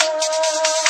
by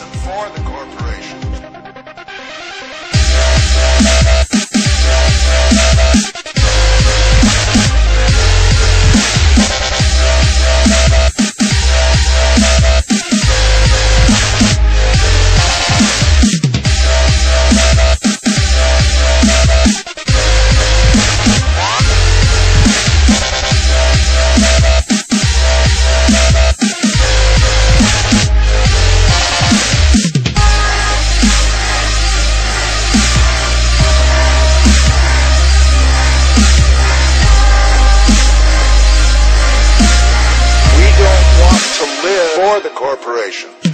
and for the corporations. Live for the corporation.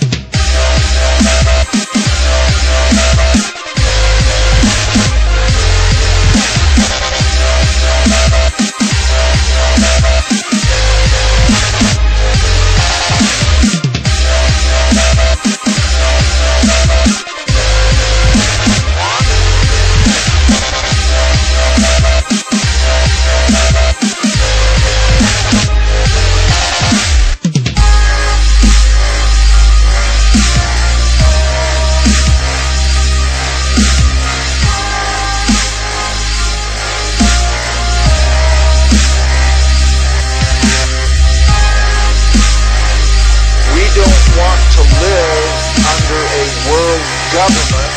government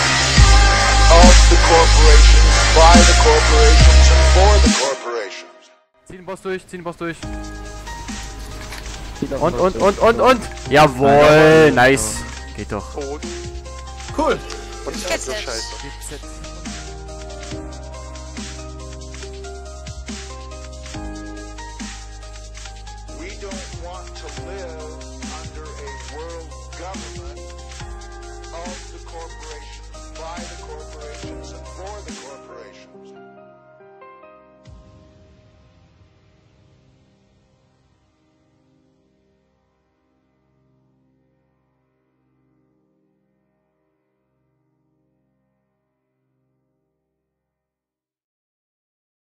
of the corporations, by the corporations and for the corporations. Zieh den Boss durch, zieh den Boss durch. Und, und, und, und, und! Jawohl, nice. Geht doch. Cool. Und ich so scheiße. We don't want to live under a world government of corporations, by the corporations, and for the corporations.